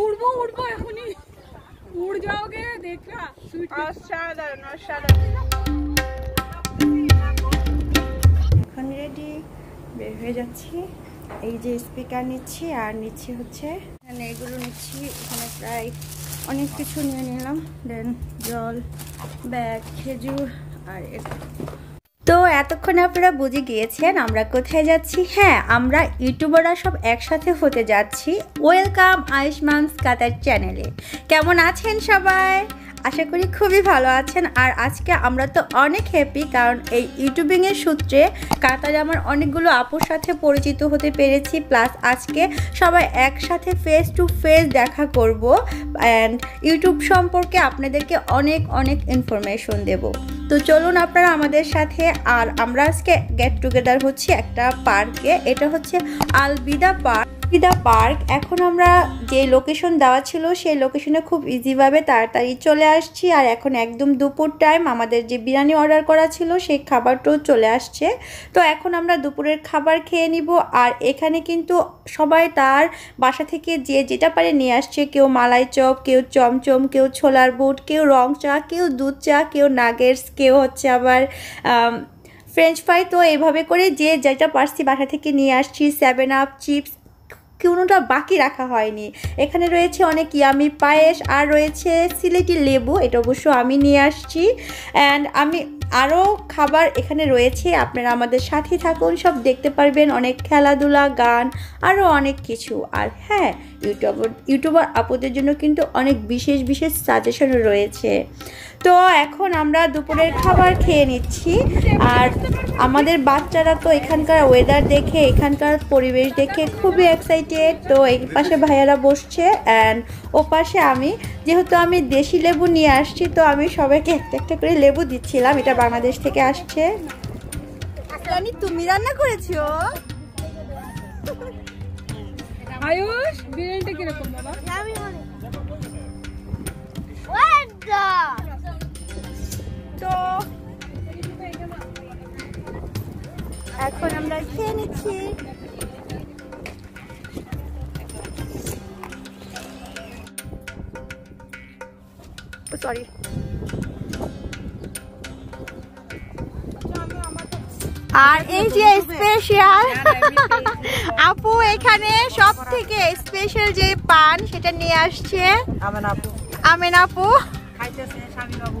উড়বো উড়বো এখনই। উড় যাওগে দেখা অসাধারণ অসাধারণ। এখন রেডি বের হয়ে যাচ্ছি। এই যে স্পিকার নিচ্ছি আর নিচ্ছি হচ্ছে এখানে এগুলো নিচ্ছি এখানে প্রায় অনেক কিছু নিয়ে নিলাম। দেন জল ব্যাগ খেজুর আর তো এতক্ষণ আপনারা বুঝে গিয়েছেন আমরা কোথায় যাচ্ছি। হ্যাঁ আমরা ইউটিউবাররা সব একসাথে হতে যাচ্ছি ওয়েলকাম আয়ুষ্মান কাতার চ্যানেলে। কেমন আছেন সবাই? আশা করি খুবই ভালো আছেন। আর আজকে আমরা তো অনেক হ্যাপি কারণ এই ইউটিউবিংয়ের সূত্রে কাতারে আমার অনেকগুলো আপুর সাথে পরিচিত হতে পেরেছি। প্লাস আজকে সবাই একসাথে ফেস টু ফেস দেখা করব। অ্যান্ড ইউটিউব সম্পর্কে আপনাদেরকে অনেক অনেক ইনফরমেশন দেব। তো চলুন আপনারা আমাদের সাথে, আর আমরা আজকে গেট টুগেদার হচ্ছে একটা পার্কে এটা হচ্ছে আলবিদা পার্ক আলবিদা পার্ক। এখন আমরা যে লোকেশন দেওয়া ছিল, সেই লোকেশনে খুব ইজিভাবে তাড়াতাড়ি চলে আসছি। আর এখন একদম দুপুর টাইম আমাদের যে বিরিয়ানি অর্ডার করা ছিল, সেই খাবারটাও চলে আসছে। তো এখন আমরা দুপুরের খাবার খেয়ে নিব। আর এখানে কিন্তু সবাই তার বাসা থেকে যে যেটা পারে নিয়ে আসছে। কেউ মালাই চপ, কেউ চমচম, কেউ ছোলার বুট, কেউ রং চা, কেউ দুধ চা, কেউ নাগেটস কেউ হচ্ছে আবার ফ্রেঞ্চ ফ্রাই তো এভাবে করে যে যেটা পারছি বাসা থেকে নিয়ে আসছি। সেভেন আপ চিপস কোনোটা বাকি রাখা হয়নি। এখানে রয়েছে অনেক ইয়ামি পায়েস আর রয়েছে সিলেটি লেবু, এটা অবশ্য আমি নিয়ে আসছি। অ্যান্ড আমি আরও খাবার এখানে রয়েছে, আপনারা আমাদের সাথে থাকুন, সব দেখতে পারবেন, অনেক খেলাধুলা, গান, আরও অনেক কিছু। আর হ্যাঁ ইউটিউবার ইউটিউবার আপুদের জন্য কিন্তু অনেক বিশেষ বিশেষ সাজেশনও রয়েছে। তো এখন আমরা দুপুরের খাবার খেয়ে নিচ্ছি। আর আমাদের বাচ্চারা তো এখানকার ওয়েদার দেখে এখানকার পরিবেশ দেখে খুবই এক্সাইটেড তো এই পাশে ভাইয়ারা বসছে অ্যান্ড ও পাশে আমি। যেহেতু আমি দেশি লেবু নিয়ে আসছি তো আমি সবাইকে একটা একটা করে লেবু দিচ্ছিলাম। এটা বাংলাদেশ থেকে আসছে। তুমি রান্না করেছ? আয়ুষ বিরিয়ানিটা কীরকম বাবা? তো এখন আমরা খেয়ে নিচ্ছি। সরি আর এই যে স্পেশাল আপু এখানে সব থেকে স্পেশাল যে পান সেটা নিয়ে আসছে। আমেন আপু। আমেন আপু। খাইতেছে স্বামী বাবু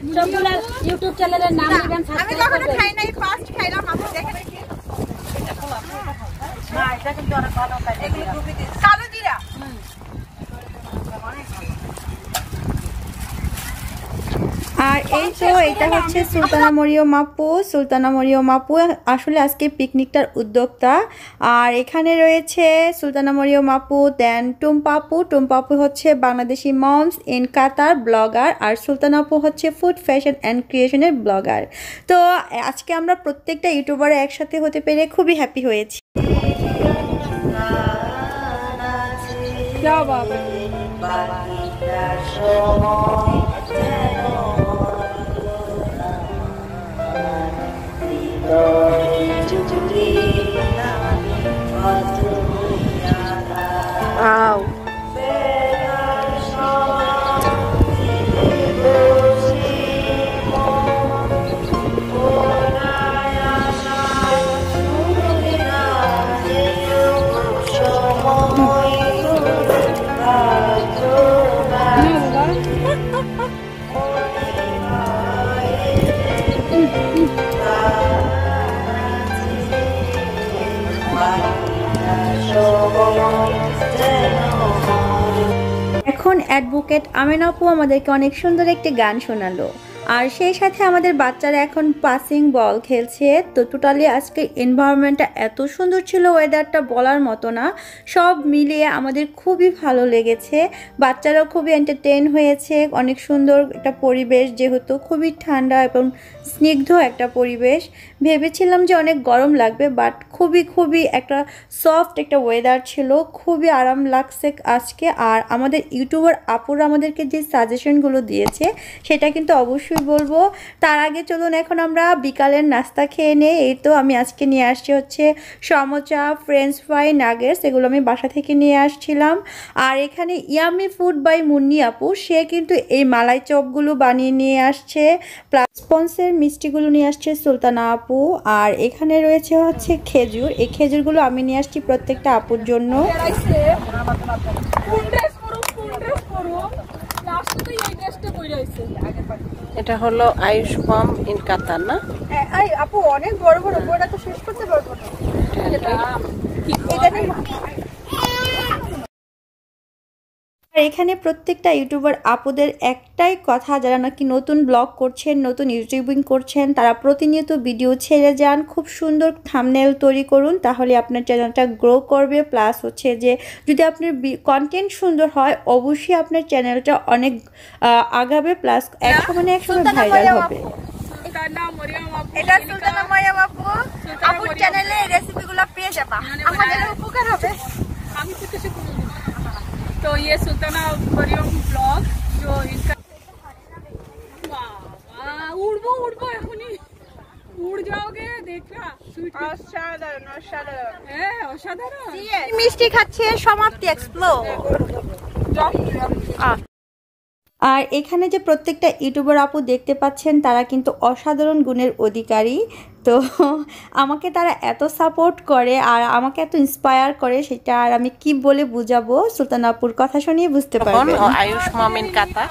সবগুলা ইউটিউব চ্যানেলের নাম দিবেন আমি কখনো খাই নাই ফার্স্ট খাইলাম আপু দেখে দেখি না এটা কিন্তু অনেক ভালো খাই এগুলো খুবই কালো জিরা। আর এই তো এটা হচ্ছে সুলতানা মরিয়ম আপু, সুলতানা মরিয়ম আপু আসলে আজকে পিকনিকটার উদ্যোক্তা। আর এখানে রয়েছে সুলতানা মরিয়ম আপু, দেন টুম্পা আপু। টুম্পা আপু হচ্ছে Bangladeshi moms in Qatar blogger আর সুলতানা আপু হচ্ছে ফুড, ফ্যাশন অ্যান্ড ক্রিয়েশনের ব্লগার। তো আজকে আমরা প্রত্যেকটা ইউটিউবার একসাথে হতে পেরে খুবই হ্যাপি হয়েছি। বাবা Wow. এখন অ্যাডভোকেট আমেনাপু আমাদেরকে অনেক সুন্দর একটি গান শোনালো। আর সেই সাথে আমাদের বাচ্চারা এখন পাসিং বল খেলছে। তো টোটালি আজকে এনভায়রনমেন্টটা এত সুন্দর ছিল ওয়েদারটা বলার মতো না। সব মিলিয়ে আমাদের খুবই ভালো লেগেছে। বাচ্চারাও খুবই এন্টারটেন হয়েছে। অনেক সুন্দর একটা পরিবেশ, যেহেতু খুবই ঠান্ডা এবং স্নিগ্ধ একটা পরিবেশ। ভেবেছিলাম যে অনেক গরম লাগবে বাট খুবই খুবই একটা সফট একটা ওয়েদার ছিল। খুবই আরাম লাগছে আজকে। আর আমাদের ইউটিউবার আপুরা আমাদেরকে যে সাজেশনগুলো দিয়েছে, সেটা কিন্তু অবশ্যই বলব? তার আগে চলুন, এখন আমরা বিকালের নাস্তা খেয়ে নেই। এই তো আমি আজকে নিয়ে আসছি হচ্ছে সমচা ফ্রেঞ্চ ফ্রাই নাগেটস এগুলো আমি বাসা থেকে নিয়ে আসছিলাম। আর এখানে ইয়ামি ফুড বাই মুন্নি আপু, সে কিন্তু এই মালাই চপগুলো বানিয়ে নিয়ে আসছে। প্লাস স্পন্সের মিষ্টিগুলো নিয়ে আসছে সুলতানা আপু। আর এখানে রয়েছে হচ্ছে খেজুর। এই খেজুরগুলো আমি নিয়ে আসছি প্রত্যেকটা আপুর জন্য বেড়াইছে কোন ড্রেস পরো কোন ড্রেস পরো লাস্টে তো এই ড্রেসটা পরে আইছে এটা হলো আয়ুষ ফার্ম ইন কাতার না? এই আপু অনেক বড় বড় বড় তো শেষ করতে পারব না। এটা কি এটা নেই আর এখানে প্রত্যেকটা ইউটিউবার আপুদের একটাই কথা যারা নাকি নতুন ব্লগ করছেন নতুন ইউটিউবিং করছেন তারা প্রতিনিয়ত ভিডিও ছেড়ে যান খুব সুন্দর থামনেল তৈরি করুন তাহলে আপনার চ্যানেলটা গ্রো করবে। প্লাস হচ্ছে যে যদি আপনার কন্টেন্ট সুন্দর হয় অবশ্যই আপনার চ্যানেলটা অনেক আগাবে। প্লাস একশো মানে একশো ভাইরাল হবে। এটা আমি তো কিছু तो ये सुल्ताना मरियम ब्लॉग जो इनका বাবা, উড়বো উড়বো এখনই উড় যাওগে দেখা সুইট অসাধারণ অসাধারণ হ্যাঁ অসাধারণ মিষ্টি খাচ্ছে সমাপ্তি এক্সপ্লোর আর এখানে যে প্রত্যেকটা ইউটিউবার আপু দেখতে পাচ্ছেন তারা কিন্তু অসাধারণ গুণের অধিকারী। তো আমাকে তারা এত সাপোর্ট করে আর আমাকে এত ইন্সপায়ার করে সেটা আর আমি কি বলে বুঝাবো? সুলতান আপুর কথা শুনিয়ে বুঝতে পারবেন। আয়ুষ মাম ইন কাতার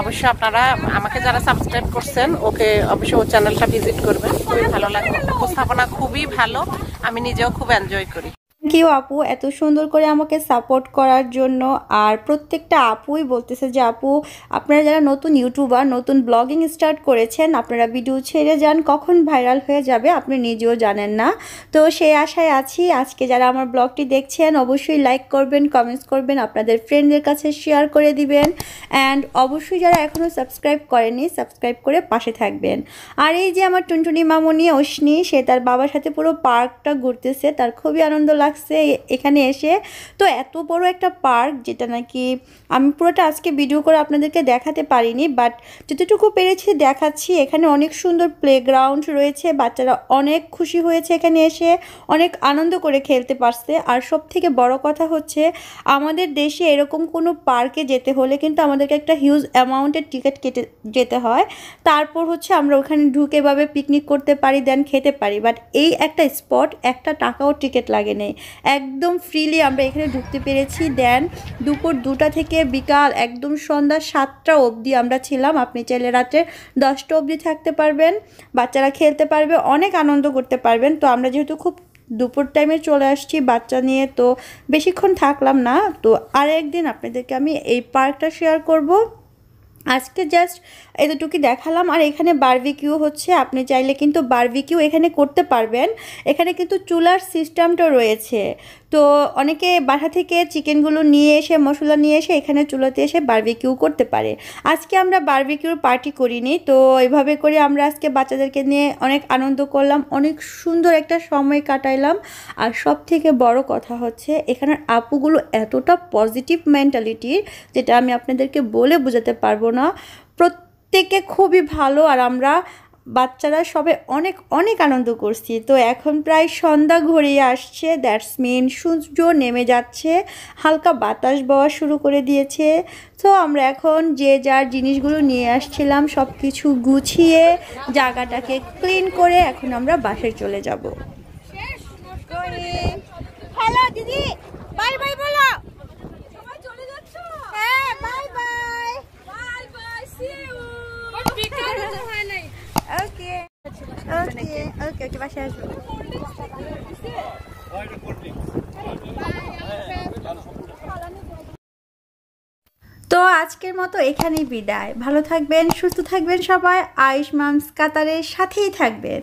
অবশ্যই আপনারা আমাকে যারা সাবস্ক্রাইব করছেন ওকে অবশ্যই ও চ্যানেলটা ভিজিট করবেন। খুবই ভালো লাগবে উপস্থাপনা খুবই ভালো। আমি নিজেও খুব এনজয় করি। থ্যাংক ইউ আপু? এত সুন্দর করে আমাকে সাপোর্ট করার জন্য। আর প্রত্যেকটা আপুই বলতেছে যে, আপু, আপনারা যারা নতুন ইউটিউবার নতুন ব্লগিং স্টার্ট করেছেন, আপনারা ভিডিও ছেড়ে যান, কখন ভাইরাল হয়ে যাবে আপনি নিজেও জানেন না। তো সেই আশায় আছি, আজকে যারা আমার ব্লগটি দেখছেন, অবশ্যই লাইক করবেন কমেন্টস করবেন, আপনাদের ফ্রেন্ডদের কাছে শেয়ার করে দিবেন। অ্যান্ড অবশ্যই যারা এখনও সাবস্ক্রাইব করেনি সাবস্ক্রাইব করে পাশে থাকবেন। আর এই যে আমার টুনটুনি মামনি অশ্নি সে তার বাবার সাথে পুরো পার্কটা ঘুরতেছে, তার খুবই আনন্দ লাগছে। এ- এখানে এসে। তো এত বড় একটা পার্ক যেটা নাকি আমি পুরোটা আজকে ভিডিও করে আপনাদেরকে দেখাতে পারিনি, বাট যতটুকু পেরেছি দেখাচ্ছি। এখানে অনেক সুন্দর প্লেগ্রাউন্ড রয়েছে, বাচ্চারা অনেক খুশি হয়েছে এখানে এসে, অনেক আনন্দ করে খেলতে পারছে। আর সব থেকে বড় কথা হচ্ছে, আমাদের দেশে এরকম কোনো পার্কে যেতে হলে কিন্তু আমাদেরকে একটা হিউজ অ্যামাউন্টের টিকিট কেটে যেতে হয়। তারপর হচ্ছে আমরা ওখানে ঢুকে ভাবে পিকনিক করতে পারি দেন খেতে পারি। বাট এই একটা স্পট একটা টাকাও টিকিট লাগে নেই। একদম ফ্রিলি আমরা এখানে ঢুকতে পেরেছি। দেন দুপুর দুটা থেকে বিকাল একদম সন্ধ্যা সাতটা অবধি আমরা ছিলাম। আপনি চাইলে রাত্রে দশটা অবধি থাকতে পারবেন, বাচ্চারা খেলতে পারবে, অনেক আনন্দ করতে পারবেন। তো আমরা যেহেতু খুব দুপুর টাইমে চলে আসছি বাচ্চা নিয়ে, তো বেশিক্ষণ থাকলাম না। তো আর একদিন আপনাদেরকে আমি এই পার্কটা শেয়ার করব। আজকে জাস্ট এতটুকু দেখালাম। আর এখানে বারবিকিউ হচ্ছে, আপনি চাইলে কিন্তু বারবিকিউ এখানে করতে পারবেন। এখানে কিন্তু চুলার সিস্টেমটা রয়েছে। তো অনেকে বাসা থেকে চিকেনগুলো নিয়ে এসে, মশলা নিয়ে এসে এখানে চুলাতে এসে বারবিকিউ করতে পারে। আজকে আমরা বারবিকিউর পার্টি করিনি, তো এভাবে করে আমরা আজকে বাচ্চাদেরকে নিয়ে অনেক আনন্দ করলাম, অনেক সুন্দর একটা সময় কাটাইলাম। আর সব থেকে বড় কথা হচ্ছে এখানের আপুগুলো এতটা পজিটিভ মেন্টালিটির যেটা আমি আপনাদেরকে বলে বোঝাতে পারব না। প্রত্যেকে খুবই ভালো আর আমরা বাচ্চারা সবে অনেক অনেক আনন্দ করছি। তো এখন প্রায় সন্ধ্যা ঘড়িয়ে আসছে দ্যাটস মিন সূর্য নেমে যাচ্ছে, হালকা বাতাস বওয়া শুরু করে দিয়েছে। তো আমরা এখন যে যার জিনিসগুলো নিয়ে আসছিলাম সব কিছু গুছিয়ে, জায়গাটাকে ক্লিন করে এখন আমরা বাসায় চলে যাব। হ্যালো দিদি বাই বাই বলো সবাই চলে যাচ্ছ হ্যাঁ bye bye bye bye see you বিকাল তো হয় নাই ওকে ওকে ওকে আসব। তো আজকের মতো এখানেই বিদায়। ভালো থাকবেন, সুস্থ থাকবেন সবাই। আয়ুষ মামস কাতারের সাথেই থাকবেন।